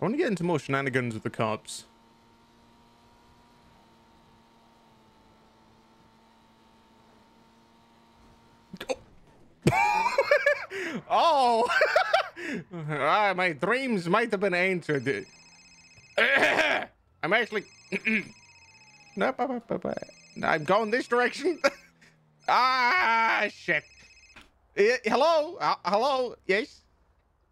I want to get into more shenanigans with the cops. oh! ah, my dreams might have been answered. I'm actually... no, I'm going this direction. ah, shit. Uh, hello? Uh, hello? Yes?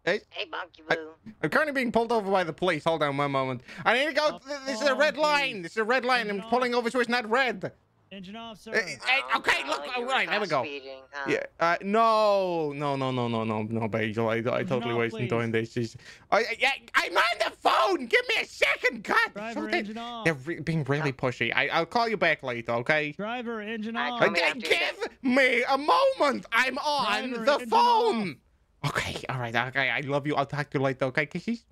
Hey, Monkey Boo. I, am currently being pulled over by the police. Hold on one moment. I need to go. Oh, this is a red line. This is a red line. I'm pulling over so it's not red. Engine off, sir. Hey, oh, okay, look. All right, there we go. Speeding, huh? Yeah. Uh, no, no, no, no, no, no, no, Basil. I, I totally off, wasted time. This is. I, yeah, I'm on the phone. Give me a second. God. Driver, engine off. They're re being really pushy. I, will call you back later, okay? Driver, engine off. Uh, give me a moment. I'm on Driver, the phone. Okay, all right, okay. I love you. I'll talk to you later, okay, kisses?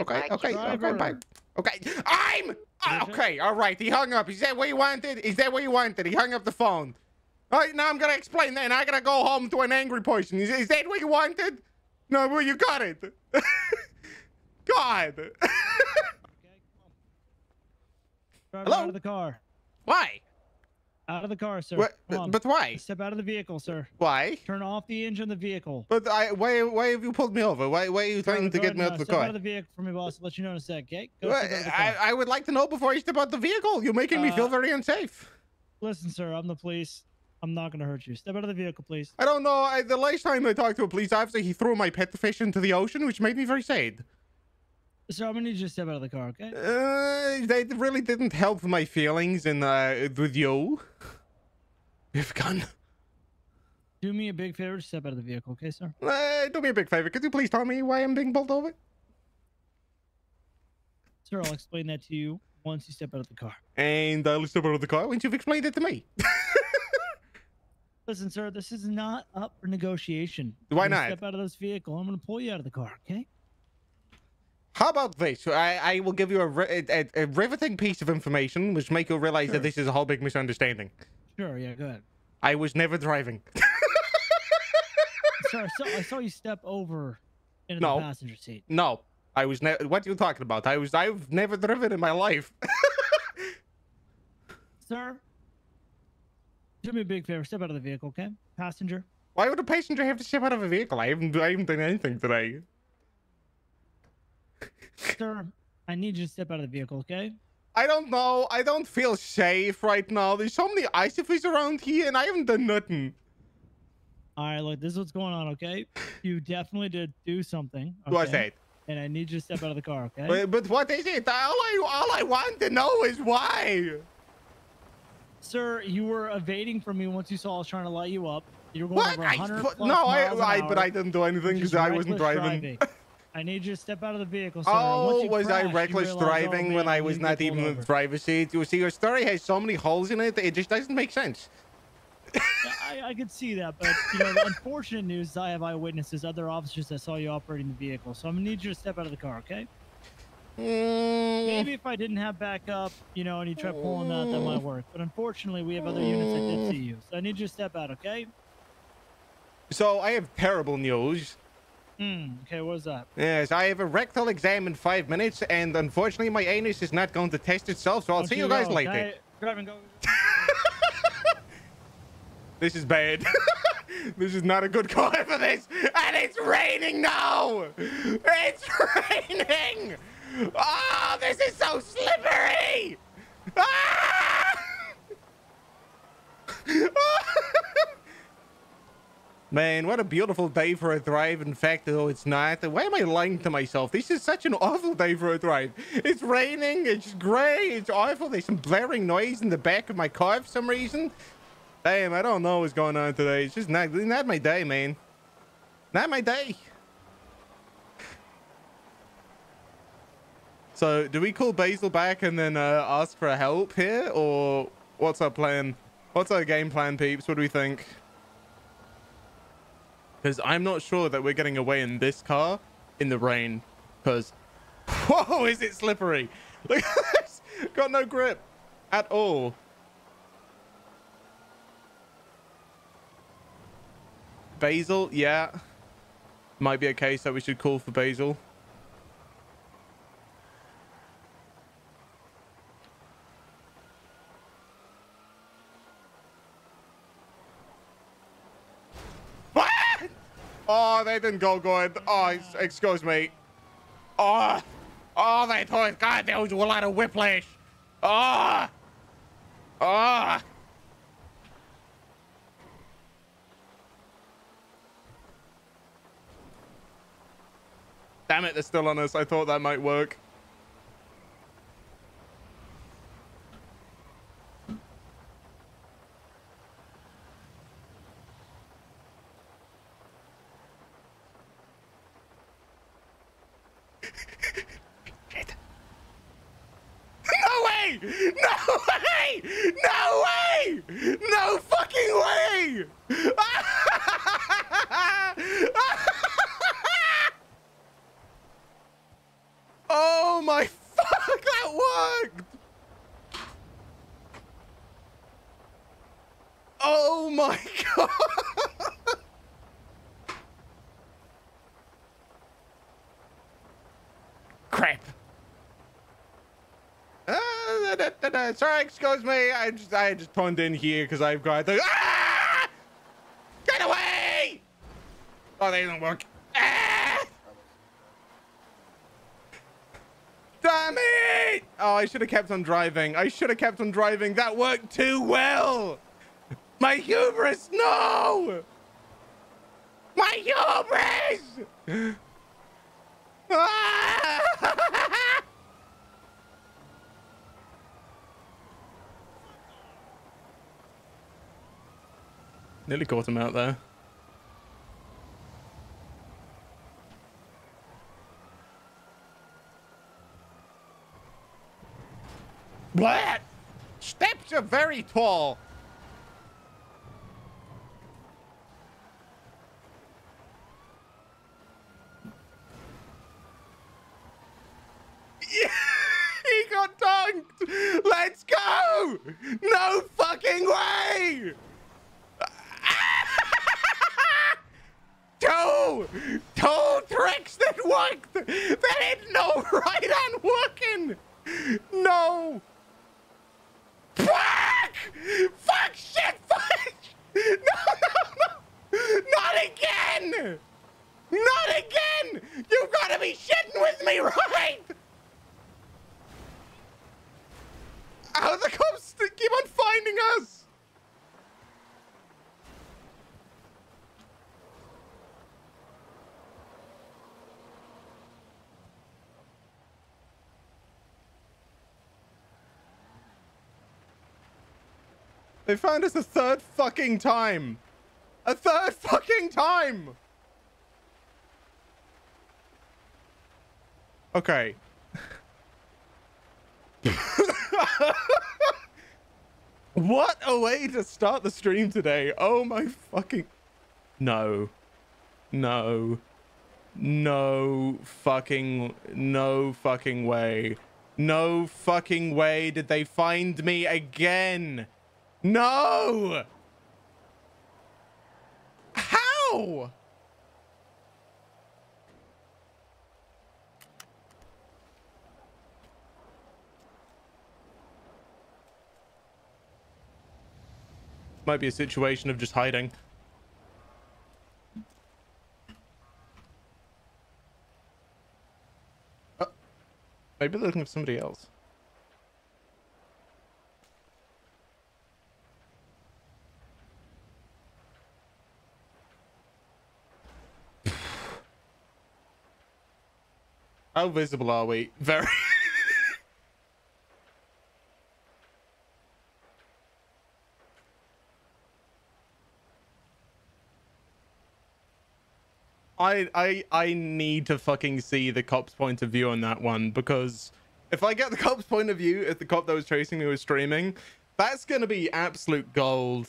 Okay, okay, okay, bye. Okay, I'm uh, okay. All right, he hung up. Is that what you wanted? Is that what you wanted? He hung up the phone. All right, now I'm gonna explain that. And I gotta go home to an angry person. Is, is that what you wanted? No, well, you got it. God. okay, Hello. Out of the car. Why? Out of the car, sir. What, but why? Step out of the vehicle, sir. Why? Turn off the engine of the vehicle. But I, why, why have you pulled me over? Why, why are you trying to get me out of the car? Step out of the vehicle for me, boss. I'll let you know in a sec, okay? Go I, I would like to know before you step out the vehicle. You're making uh, me feel uh, very unsafe. Listen, sir, I'm the police. I'm not going to hurt you. Step out of the vehicle, please. I don't know. I, the last time I talked to a police officer, he threw my pet fish into the ocean, which made me very sad. Sir, I'm gonna need you to step out of the car, okay? Uh, they really didn't help my feelings in uh, with you. You have a gun? Do me a big favor. Step out of the vehicle, okay, sir? Uh, do me a big favor. Could you please tell me why I'm being pulled over? Sir, I'll explain that to you once you step out of the car. And I'll step out of the car once you've explained it to me. Listen, sir, this is not up for negotiation. Why not? Step out of this vehicle. I'm going to pull you out of the car, okay? How about this? I, I will give you a, a, a riveting piece of information which make you realize sure. that this is a whole big misunderstanding. Sure, yeah, go ahead. I was never driving. Sorry, I saw, I saw you step over into no, the passenger seat. No, I was never. What are you talking about? I was. I've never driven in my life. Sir, do me a big favor. Step out of the vehicle, okay? Passenger. Why would a passenger have to step out of a vehicle? I haven't. I haven't done anything today. Sir, I need you to step out of the vehicle, okay? I don't know. I don't feel safe right now. There's so many ice around here, and I haven't done nothing. All right, look, this is what's going on, okay? You definitely did do something. Okay? What's that? And I need you to step out of the car, okay? But, but what is it? All I, all I want to know is why. Sir, you were evading from me once you saw I was trying to light you up. You were going what? over 100 I, No, I, I, but I didn't do anything because I wasn't driving. I need you to step out of the vehicle, sir. Oh, was crash, I reckless driving when I was not even in the driver's seat? You see, your story has so many holes in it, it just doesn't make sense. I, I could see that, but you know, the unfortunate news is I have eyewitnesses, other officers that saw you operating the vehicle. So I'm gonna need you to step out of the car, okay? Mm. Maybe if I didn't have backup, you know, and you try pulling that, that might work. But unfortunately, we have other units that did see you. So I need you to step out, okay? So I have terrible news. Hmm, okay, what's that? Yes, I have a rectal exam in five minutes, and unfortunately my anus is not going to test itself, so I'll Don't see you, guys later. I, this is bad. this is not a good call for this. And it's raining now! It's raining! Oh, this is so slippery! Ah! Man, what a beautiful day for a drive. In fact, though it's not. Why am I lying to myself? This is such an awful day for a drive. It's raining, it's grey, it's awful. There's some blaring noise in the back of my car for some reason. Damn, I don't know what's going on today. It's just not, not my day, man. Not my day. So, do we call Basil back and then uh, ask for help here? Or what's our plan? What's our game plan, peeps? What do we think? Because I'm not sure that we're getting away in this car in the rain. Because, whoa, is it slippery? Look at this. Got no grip at all. Basil, yeah. Might be case that we should call for Basil. Oh, they go good. Oh, excuse me. Oh, oh, they thought, God, there was a lot of whiplash. Oh, oh. Damn it, they're still on us. I thought that might work. No way! No way! No way! No fucking way! oh my fuck, that worked! Oh my god! Crap. Da, sorry, excuse me. I just I just turned in here because I've got the ah! Get away! Oh, they didn't work. Ah! Damn it! Oh, I should have kept on driving. I should have kept on driving. That worked too well. My hubris, no! My hubris! Ah! Nearly caught him out there. What? Steps are very tall. Yeah, he got dunked. Let's go. No fucking way. Two tricks that worked. There ain't no right on working. No. Fuck! Fuck! Shit! Fuck! No! No! No! Not again! Not again! You gotta be shitting with me, right? How the cops keep on finding us? They found us a third fucking time. A third fucking time. Okay. what a way to start the stream today. Oh my fucking... No. No. No fucking... No fucking way. No fucking way did they find me again. No! How? Might be a situation of just hiding. Oh, maybe they're looking for somebody else. How visible are we? Very. I I I need to fucking see the cop's point of view on that one because if I get the cop's point of view, if the cop that was chasing me was streaming, that's gonna be absolute gold.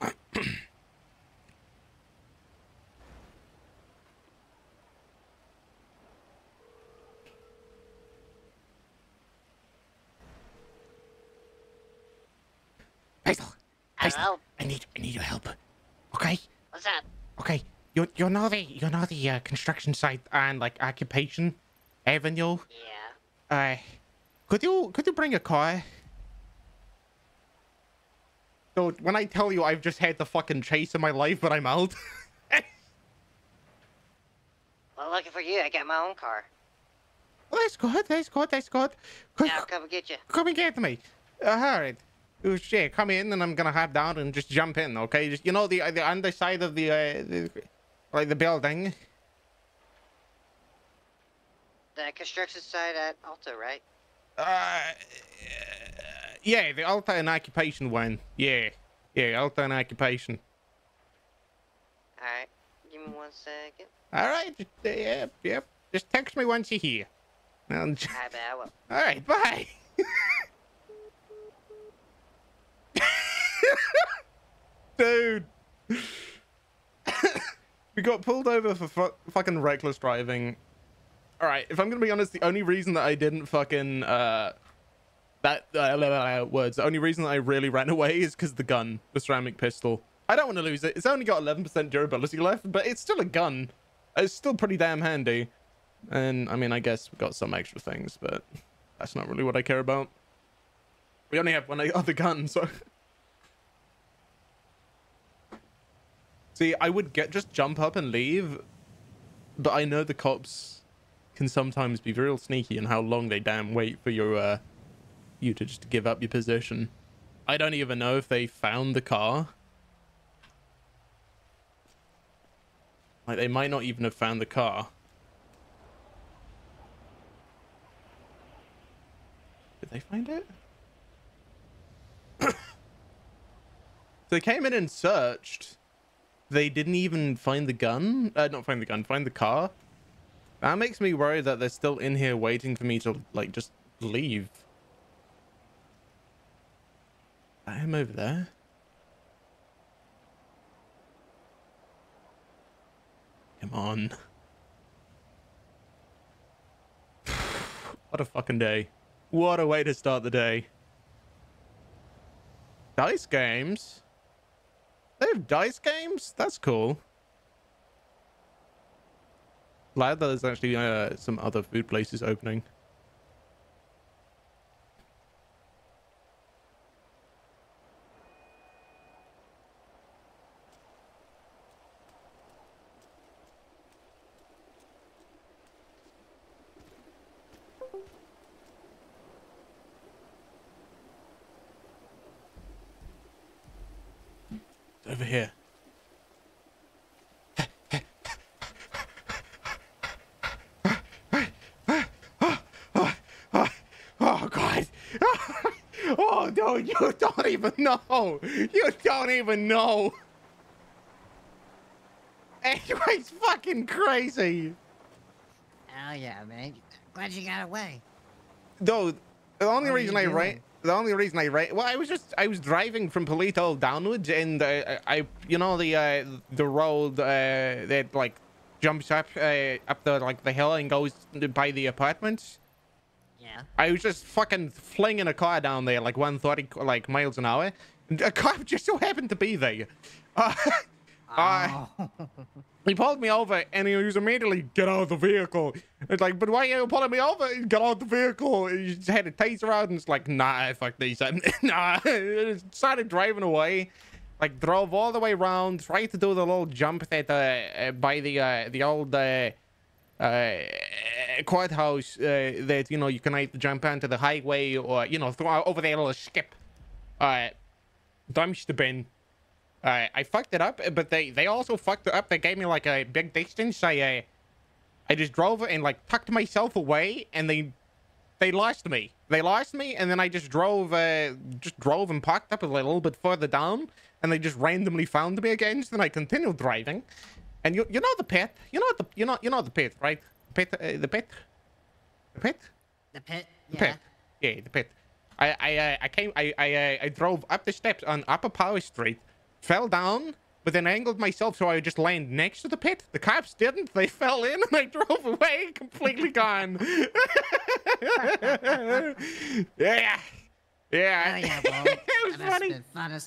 Basil, Hello? I need I need your help. Okay, What's up? okay. You you know the you know the uh, construction site and like occupation avenue. Yeah. Uh, could you could you bring a car? So when I tell you I've just had the fucking chase in my life, but I'm out. well, lucky for you, I got my own car. Well, that's good. That's good. That's good. Yeah, I'll come and get you. Come and get me. Uh, all right. Oh, shit, come in and I'm gonna hop down and just jump in, okay? Just you know the the underside of the, uh, the like the building. The construction site at Alta, right? Uh, yeah, the Alta and occupation one. Yeah, yeah, Alta and occupation. All right, give me one second. All right, just, uh, yep, yep. Just text me once you're here. All right, I will. All right, bye. Dude. we got pulled over for fu fucking reckless driving. Alright, if I'm gonna be honest, the only reason that I didn't fucking, uh, that, uh, words, the only reason that I really ran away is because the gun, the ceramic pistol. I don't want to lose it. It's only got 11% durability left, but it's still a gun. It's still pretty damn handy. And, I mean, I guess we got some extra things, but that's not really what I care about. We only have one other gun, so... See, I would get just jump up and leave, but I know the cops can sometimes be real sneaky in how long they damn wait for your uh, you to just give up your position. I don't even know if they found the car. Like, they might not even have found the car. Did they find it? they came in and searched they didn't even find the gun. Uh, not find the gun, find the car. That makes me worry that they're still in here waiting for me to, like, just leave. I am over there. Come on. what a fucking day. What a way to start the day. Dice games? They have dice games? That's cool. Glad that there's actually uh, some other food places opening. Over here. Oh, God. Oh, no, you don't even know. You don't even know. Anyway, Anyways, fucking crazy. Oh, yeah, man. Glad you got away. Though, the only reason I write the only reason I right well I was just I was driving from Paleto downwards and uh, I you know the uh, the road uh, that like jumps up uh, up the like the hill and goes by the apartments. Yeah. I was just fucking flinging a car down there like 130 like miles an hour. A car just so happened to be there. Uh, uh, oh. he pulled me over and he was immediately get out of the vehicle. It's like, but why are you pulling me over? Get out of the vehicle. He just had a taser out and it's like, nah, fuck these. nah, started driving away. Like drove all the way around, tried to do the little jump that uh, by the uh, the old uh, uh, courthouse uh, that you know you can either jump onto the highway or you know throw over a little skip. Uh, dumpster bin uh, I fucked it up, but they they also fucked it up. They gave me like a big distance. I uh, I just drove and like tucked myself away, and they they lost me. They lost me, and then I just drove uh, just drove and parked up a little bit further down, and they just randomly found me again. So then I continued driving, and you you know the pit, you know the you know you know the pit, right? The pit, uh, the pit, the pit, the pit, yeah. the pit, yeah, the pit. I I uh, I came I I uh, I drove up the steps on Upper Power Street fell down, but then angled myself so I would just land next to the pit. The cops didn't. They fell in and I drove away, completely gone. yeah. Yeah. Oh, yeah, well, it was funny. Fun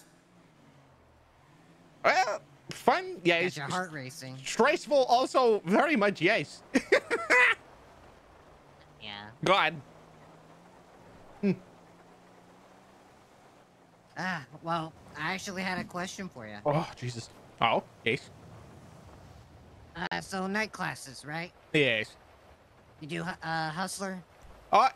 well, fun, yes. Got your heart racing. Stressful, also very much, yes. yeah. God. Ah, well, I actually had a question for you. Oh, Jesus. Oh, yes. Uh, so night classes, right? Yes. You do uh hustler? Uh,